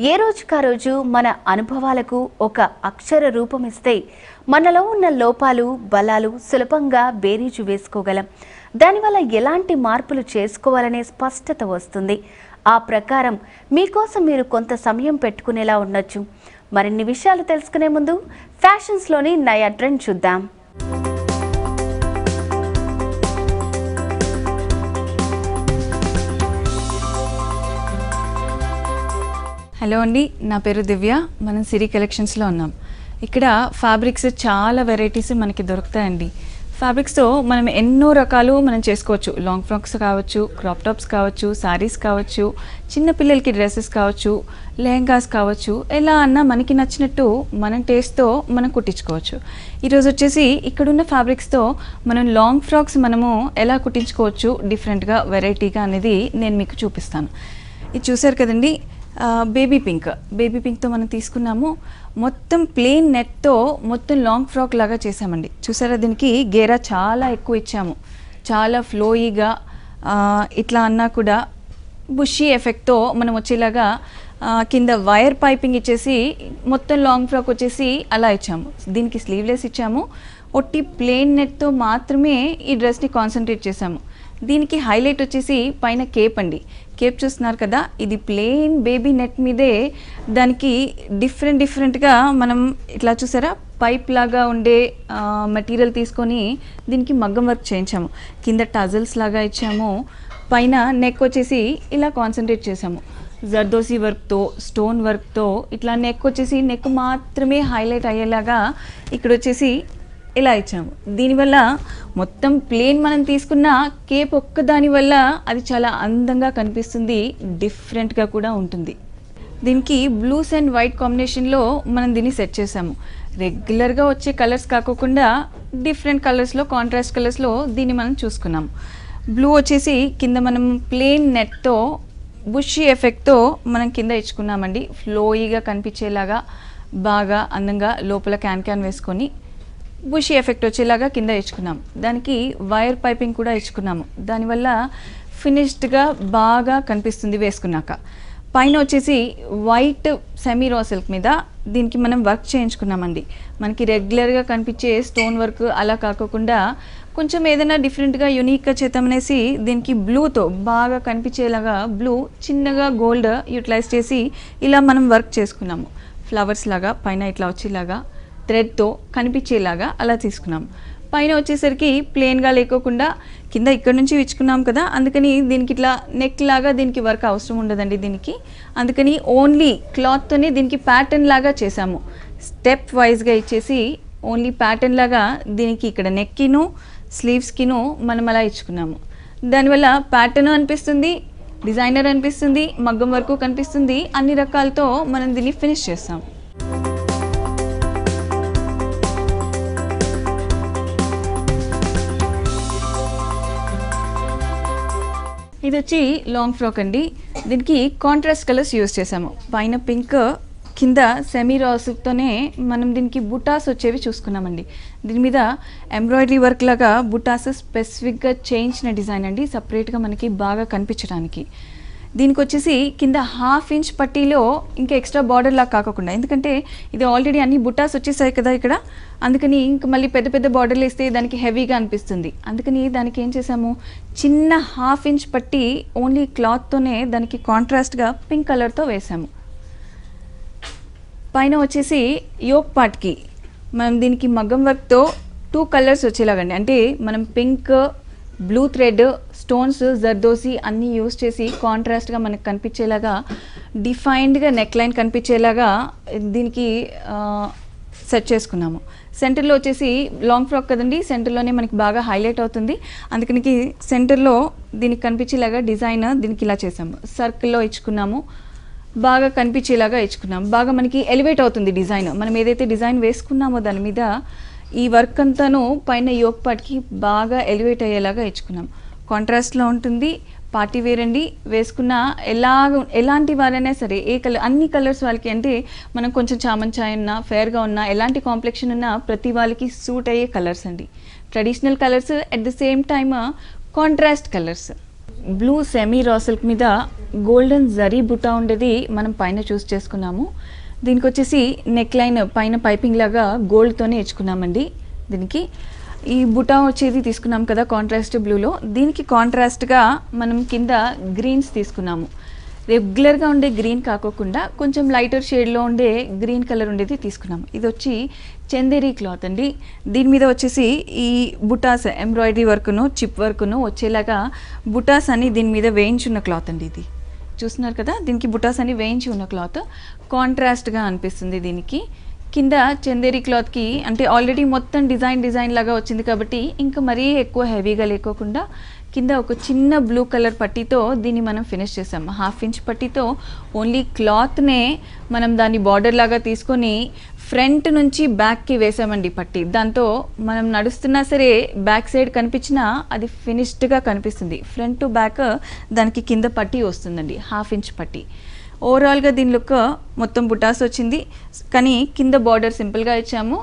ఏ రోజుకా రోజు మన అనుభవాలకు ఒక అక్షర రూపం ఇస్తే మనలో ఉన్న లోపాలు బలాలు సులభంగా బేరీజు వేసుకోగలం. దానివల్ల ఎలాంటి మార్పులు చేసుకోవాలనే స్పష్టత వస్తుంది. ఆ ప్రకారం మీకోసం మీరు కొంత సమయం పెట్టుకునేలా ఉండొచ్చు. మరిన్ని విషయాలు తెలుసుకునే ముందు ఫ్యాషన్స్లోని నయా ట్రెండ్ చూద్దాం. హలో అండి నా పేరు దివ్య. మనం సిరి కలెక్షన్స్లో ఉన్నాం. ఇక్కడ ఫ్యాబ్రిక్స్ చాలా వెరైటీస్ మనకి దొరుకుతాయండి. ఫ్యాబ్రిక్స్తో మనం ఎన్నో రకాలు మనం చేసుకోవచ్చు. లాంగ్ ఫ్రాక్స్ కావచ్చు క్రాప్ టాప్స్ కావచ్చు శారీస్ కావచ్చు చిన్నపిల్లలకి డ్రెస్సెస్ కావచ్చు లెహంగాస్ కావచ్చు ఎలా అన్నా మనకి నచ్చినట్టు మనం టేస్ట్తో మనం కుట్టించుకోవచ్చు. ఈరోజు వచ్చేసి ఇక్కడున్న ఫ్యాబ్రిక్స్తో మనం లాంగ్ ఫ్రాక్స్ మనము ఎలా కుట్టించుకోవచ్చు డిఫరెంట్గా వెరైటీగా అనేది నేను మీకు చూపిస్తాను. ఇది చూసారు కదండి బేబీ పింక్ బేబీ పింక్తో మనం తీసుకున్నాము. మొత్తం ప్లెయిన్ నెట్తో మొత్తం లాంగ్ ఫ్రాక్ లాగా చేసామండి చూసారా దీనికి? గేరా చాలా ఎక్కువ ఇచ్చాము. చాలా ఫ్లోయీగా ఇట్లా అన్నా కూడా బుషీ ఎఫెక్ట్తో మనం వచ్చేలాగా కింద వైర్ పైపింగ్ ఇచ్చేసి మొత్తం లాంగ్ ఫ్రాక్ వచ్చేసి అలా ఇచ్చాము. దీనికి స్లీవ్లెస్ ఇచ్చాము. ఒట్టి ప్లెయిన్ నెట్తో మాత్రమే ఈ డ్రెస్ని కాన్సన్ట్రేట్ చేసాము దీనికి హైలైట్ వచ్చేసి పైన కేప్ అండి. కేప్ చూస్తున్నారు కదా ఇది ప్లెయిన్ బేబీ నెట్ మీదే దానికి డిఫరెంట్ డిఫరెంట్గా మనం ఇట్లా చూసారా పైప్ లాగా ఉండే మెటీరియల్ తీసుకొని దీనికి మగ్గం వర్క్ చేయించాము. కింద టజల్స్ లాగా ఇచ్చాము. పైన నెక్ వచ్చేసి ఇలా కాన్సన్ట్రేట్ చేసాము జర్దోసి వర్క్తో స్టోన్ వర్క్తో ఇట్లా నెక్ వచ్చేసి నెక్ మాత్రమే హైలైట్ అయ్యేలాగా ఇక్కడ వచ్చేసి ఇలా ఇచ్చాము. దీనివల్ల మొత్తం ప్లేన్ మనం తీసుకున్న కేప్ ఒక్కదాని వల్ల అది చాలా అందంగా కనిపిస్తుంది డిఫరెంట్గా కూడా ఉంటుంది. దీనికి బ్లూస్ అండ్ వైట్ కాంబినేషన్లో మనం దీన్ని సెట్ చేసాము. రెగ్యులర్గా వచ్చే కలర్స్ కాకోకుండా డిఫరెంట్ కలర్స్లో కాంట్రాస్ట్ కలర్స్లో దీన్ని మనం చూసుకున్నాం బ్లూ వచ్చేసి కింద మనం ప్లేన్ నెట్తో బుషీ ఎఫెక్ట్తో మనం కింద ఇచ్చుకున్నామండి. ఫ్లోయీగా కనిపించేలాగా బాగా అందంగా లోపల క్యాన్ క్యాన్ వేసుకొని బుషీ ఎఫెక్ట్ వచ్చేలాగా కింద ఇచ్చుకున్నాం దానికి వైర్ పైపింగ్ కూడా ఇచ్చుకున్నాము దానివల్ల ఫినిష్డ్గా బాగా కనిపిస్తుంది వేసుకున్నాక. పైన వచ్చేసి వైట్ సెమీరో సిల్క్ మీద దీనికి మనం వర్క్ చేయించుకున్నామండి. మనకి రెగ్యులర్గా కనిపించే స్టోన్ వర్క్ అలా కాకోకుండా కొంచెం ఏదైనా డిఫరెంట్గా యూనిక్గా చేద్దామనేసి దీనికి బ్లూతో బాగా కనిపించేలాగా బ్లూ చిన్నగా గోల్డ్ యూటిలైజ్ చేసి ఇలా మనం వర్క్ చేసుకున్నాము. ఫ్లవర్స్ లాగా పైన ఇట్లా వచ్చేలాగా థ్రెడ్తో కనిపించేలాగా అలా తీసుకున్నాం. పైన వచ్చేసరికి ప్లెయిన్గా లేకోకుండా కింద ఇక్కడ నుంచి ఇచ్చుకున్నాం కదా అందుకని దీనికి ఇట్లా నెక్ లాగా దీనికి వర్క్ అవసరం ఉండదండి దీనికి. అందుకని ఓన్లీ క్లాత్తోనే దీనికి ప్యాటర్న్ లాగా చేసాము స్టెప్ వైజ్గా ఇచ్చేసి ఓన్లీ ప్యాటర్న్ లాగా దీనికి ఇక్కడ నెక్కిను స్లీవ్స్కిను మనం అలా ఇచ్చుకున్నాము. దానివల్ల ప్యాటర్న్ అనిపిస్తుంది డిజైనర్ అనిపిస్తుంది మగ్గం వరకు కనిపిస్తుంది అన్ని రకాలతో మనం దీన్ని ఫినిష్ చేస్తాం. ఇది వచ్చి లాంగ్ ఫ్రాక్ అండి. దీనికి కాంట్రాస్ట్ కలర్స్ యూస్ చేసాము పైన పింక్ కింద సెమీ రాసుతోనే మనం దీనికి బుటాస్ వచ్చేవి చూసుకున్నామండి. దీని మీద ఎంబ్రాయిడరీ వర్క్ లాగా బుటాస్ స్పెసిఫిక్గా చేయించిన డిజైన్ అండి. సపరేట్గా మనకి బాగా కనిపించడానికి. దీనికి వచ్చేసి కింద హాఫ్ ఇంచ్ పట్టీలో ఇంకా ఎక్స్ట్రా బార్డర్ లాగా కాకుండా ఎందుకంటే ఇది ఆల్రెడీ అన్ని బుటాస్ వచ్చేసాయి కదా ఇక్కడ అందుకని ఇంక మళ్ళీ పెద్ద పెద్ద బార్డర్లు వేస్తే దానికి హెవీగా అనిపిస్తుంది. అందుకని దానికి ఏం చేసాము చిన్న హాఫ్ ఇంచ్ పట్టి ఓన్లీ క్లాత్తోనే దానికి కాంట్రాస్ట్గా పింక్ కలర్తో వేసాము పైన వచ్చేసి యోక్ పాట్కి మనం దీనికి మగ్గం వర్క్తో టూ కలర్స్ వచ్చేలాగండి. అంటే మనం pink blue thread stones zardozi అన్నీ యూస్ చేసి కాంట్రాస్ట్గా మనకు కనిపించేలాగా డిఫైన్డ్గా నెక్ లైన్ కనిపించేలాగా దీనికి సెట్ చేసుకున్నాము. సెంటర్లో వచ్చేసి లాంగ్ ఫ్రాక్ కదండి సెంటర్లోనే మనకి బాగా హైలైట్ అవుతుంది. అందుకని సెంటర్లో దీనికి కనిపించేలాగా డిజైన్ దీనికి ఇలా చేసాము సర్కిల్లో ఇచ్చుకున్నాము. బాగా కనిపించేలాగా ఇచ్చుకున్నాం బాగా మనకి ఎలివేట్ అవుతుంది డిజైన్ మనం ఏదైతే డిజైన్ వేసుకున్నామో దాని మీద ఈ వర్క్ అంతాను పైన యోక్ పార్ట్కి బాగా ఎలివేట్ అయ్యేలాగా ఇచ్చుకున్నాం. కాంట్రాస్ట్లో ఉంటుంది పార్టీ వేర్ అండి. వేసుకున్న ఎలా ఎలాంటి వారైనా సరే ఏ కలర్ అన్ని కలర్స్ వాళ్ళకి అంటే మనం కొంచెం చామన్ ఉన్నా ఫేర్గా ఉన్నా ఎలాంటి కాంప్లెక్షన్ ఉన్నా ప్రతి వాళ్ళకి సూట్ అయ్యే కలర్స్ అండి. Traditional colours at the same time contrast colours blue semi raw silk మీద గోల్డెన్ జరీ బుట్ట ఉండేది మనం పైన చూస్ చేసుకున్నాము. దీనికి వచ్చేసి నెక్ లైన్ పైన పైపింగ్ లాగా గోల్డ్తోనే ఇచ్చుకున్నామండి దీనికి. ఈ బుటా వచ్చేది తీసుకున్నాం కదా కాంట్రాస్ట్ బ్లూలో దీనికి కాంట్రాస్ట్గా మనం కింద గ్రీన్స్ తీసుకున్నాము. రెగ్యులర్గా ఉండే గ్రీన్ కాకోకుండా కొంచెం లైటర్ షేడ్లో ఉండే గ్రీన్ కలర్ ఉండేది తీసుకున్నాము. ఇది వచ్చి చందేరి క్లాత్ అండి. దీని మీద వచ్చేసి ఈ బుటాస్ ఎంబ్రాయిడరీ వర్క్ను చిప్ వర్క్ను వచ్చేలాగా బుటాస్ అని దీని మీద వేయించున్న క్లాత్ అండి ఇది. చూస్తున్నారు కదా దీనికి బుటాస్ అని వేయించి ఉన్న క్లాత్. కాంట్రాస్ట్గా అనిపిస్తుంది దీనికి. కింద చందేరి క్లాత్కి అంటే ఆల్రెడీ మొత్తం డిజైన్ డిజైన్ లాగా వచ్చింది కాబట్టి ఇంకా మరీ ఎక్కువ హెవీగా లేకోకుండా కింద ఒక చిన్న బ్లూ కలర్ పట్టీతో దీన్ని మనం ఫినిష్ చేసాం. హాఫ్ ఇంచ్ పట్టీతో ఓన్లీ క్లాత్నే మనం దాన్ని బార్డర్ లాగా తీసుకొని ఫ్రంట్ నుంచి బ్యాక్కి వేసామండి పట్టి. దాంతో మనం నడుస్తున్నా సరే బ్యాక్ సైడ్ కనిపించినా అది ఫినిష్డ్గా కనిపిస్తుంది. ఫ్రంట్ టు బ్యాక్ దానికి కింద పట్టి వస్తుందండి హాఫ్ ఇంచ్ పట్టి. ఓవరాల్గా దీని లుక్ మొత్తం బుటాస్ వచ్చింది. కానీ కింద బార్డర్ సింపుల్గా ఇచ్చాము.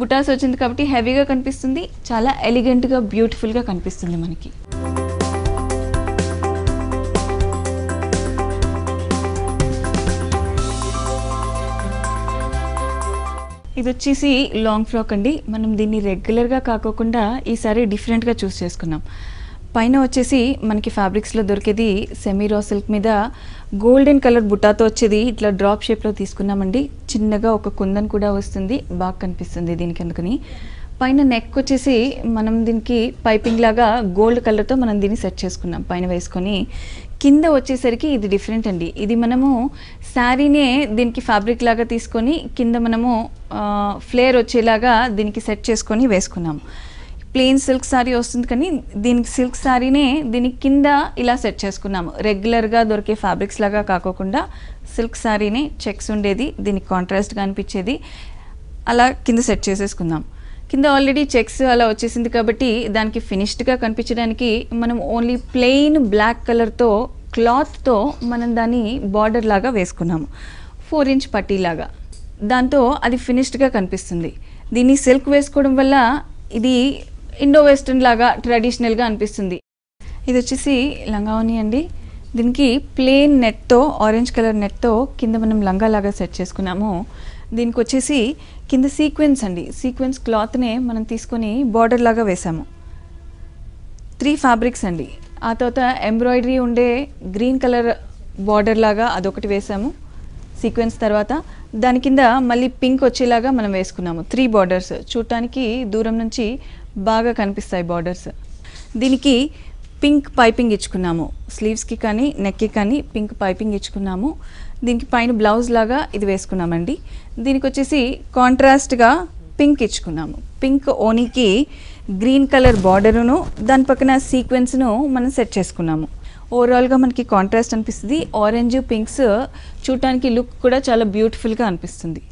బుటాస్ వచ్చింది కాబట్టి హెవీగా కనిపిస్తుంది. చాలా ఎలిగెంట్గా బ్యూటిఫుల్గా కనిపిస్తుంది మనకి. ఇది వచ్చేసి లాంగ్ ఫ్రాక్ అండి. మనం దీన్ని రెగ్యులర్గా కాకోకుండా ఈసారి డిఫరెంట్గా చూస్ చేసుకున్నాం. పైన వచ్చేసి మనకి ఫ్యాబ్రిక్స్లో దొరికేది సెమీరా సిల్క్ మీద గోల్డెన్ కలర్ బుటాతో వచ్చేది ఇట్లా డ్రాప్ షేప్లో తీసుకున్నామండి. చిన్నగా ఒక కుందన్ కూడా వస్తుంది. బాగా కనిపిస్తుంది దీనికి అందుకని. పైన నెక్ వచ్చేసి మనం దీనికి పైపింగ్ లాగా గోల్డ్ కలర్తో మనం దీన్ని సెట్ చేసుకున్నాం. పైన వేసుకొని కింద వచ్చేసరికి ఇది డిఫరెంట్ అండి. ఇది మనము శారీనే దీనికి ఫ్యాబ్రిక్ లాగా తీసుకొని కింద మనము ఫ్లేర్ వచ్చేలాగా దీనికి సెట్ చేసుకొని వేసుకున్నాం. ప్లెయిన్ సిల్క్ శారీ వస్తుంది కానీ దీనికి సిల్క్ శారీనే దీనికి కింద ఇలా సెట్ చేసుకున్నాము రెగ్యులర్గా దొరికే ఫ్యాబ్రిక్స్ లాగా కాకోకుండా సిల్క్ శారీనే చెక్స్ ఉండేది దీనికి కాంట్రాస్ట్గా అనిపించేది. అలా కింద సెట్ చేసేసుకుందాం కింద ఆల్రెడీ చెక్స్ అలా వచ్చేసింది కాబట్టి దానికి ఫినిష్డ్గా కనిపించడానికి మనం ఓన్లీ ప్లెయిన్ బ్లాక్ కలర్తో క్లాత్తో మనం దాన్ని బార్డర్ లాగా వేసుకున్నాము. ఫోర్ ఇంచ్ పట్టీలాగా దాంతో అది ఫినిష్డ్గా కనిపిస్తుంది. దీన్ని సిల్క్ వేసుకోవడం వల్ల ఇది ఇండో వెస్ట్రన్ లాగా ట్రెడిషనల్గా అనిపిస్తుంది. ఇది వచ్చేసి లంగావని అండి. దీనికి ప్లెయిన్ నెట్తో ఆరెంజ్ కలర్ నెట్తో కింద మనం లంగా లాగా సెట్ చేసుకున్నాము. దీనికి వచ్చేసి కింద సీక్వెన్స్ అండి. సీక్వెన్స్ క్లాత్నే మనం తీసుకొని బార్డర్ లాగా వేసాము. త్రీ ఫ్యాబ్రిక్స్ అండి. ఆ తర్వాత ఎంబ్రాయిడరీ ఉండే గ్రీన్ కలర్ బార్డర్ లాగా అదొకటి వేసాము. సీక్వెన్స్ తర్వాత దాని కింద మళ్ళీ పింక్ వచ్చేలాగా మనం వేసుకున్నాము. త్రీ బార్డర్స్ చూడటానికి దూరం నుంచి బాగా కనిపిస్తాయి బార్డర్స్ దీనికి పింక్ పైపింగ్ ఇచ్చుకున్నాము. స్లీవ్స్కి కానీ నెక్కి కానీ పింక్ పైపింగ్ ఇచ్చుకున్నాము. దీనికి పైన బ్లౌజ్ లాగా ఇది వేసుకున్నామండి. దీనికి వచ్చేసి కాంట్రాస్ట్గా పింక్ ఇచ్చుకున్నాము. పింక్ ఓనీకి గ్రీన్ కలర్ బార్డరును దాని పక్కన సీక్వెన్స్ను మనం సెట్ చేసుకున్నాము. ఓవరాల్గా మనకి కాంట్రాస్ట్ అనిపిస్తుంది. ఆరెంజ్ పింక్స్ చూడటానికి లుక్ కూడా చాలా బ్యూటిఫుల్గా అనిపిస్తుంది.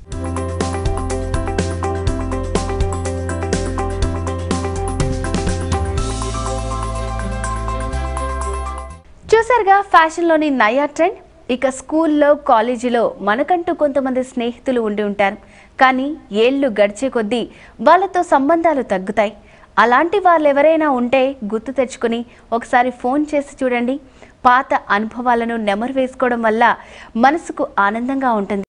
చూసారుగా ఫ్యాషన్లోని నయా ట్రెండ్ ఇక స్కూల్లో కాలేజీలో మనకంటూ కొంతమంది స్నేహితులు ఉండి ఉంటారు. కానీ ఏళ్ళు గడిచే కొద్దీ వాళ్ళతో సంబంధాలు తగ్గుతాయి. అలాంటి వాళ్ళు ఎవరైనా ఉంటే గుర్తు తెచ్చుకొని ఒకసారి ఫోన్ చేసి చూడండి. పాత అనుభవాలను నెమరు వేసుకోవడం వల్ల మనసుకు ఆనందంగా ఉంటుంది.